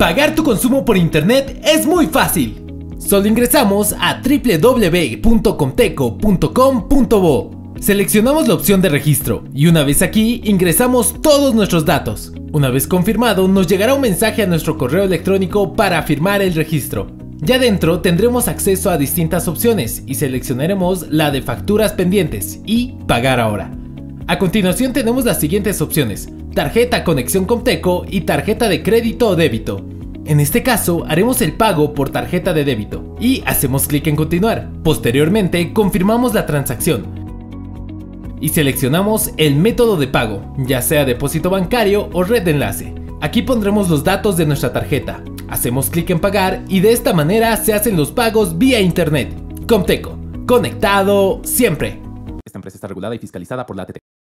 Pagar tu consumo por internet es muy fácil. Solo ingresamos a www.comteco.com.bo. Seleccionamos la opción de registro y una vez aquí ingresamos todos nuestros datos. Una vez confirmado nos llegará un mensaje a nuestro correo electrónico para firmar el registro. Ya dentro tendremos acceso a distintas opciones y seleccionaremos la de facturas pendientes y pagar ahora. A continuación tenemos las siguientes opciones, tarjeta conexión Comteco y tarjeta de crédito o débito. En este caso, haremos el pago por tarjeta de débito y hacemos clic en continuar. Posteriormente, confirmamos la transacción y seleccionamos el método de pago, ya sea depósito bancario o red de enlace. Aquí pondremos los datos de nuestra tarjeta. Hacemos clic en pagar y de esta manera se hacen los pagos vía internet. Comteco, conectado siempre. Esta empresa está regulada y fiscalizada por la ATT.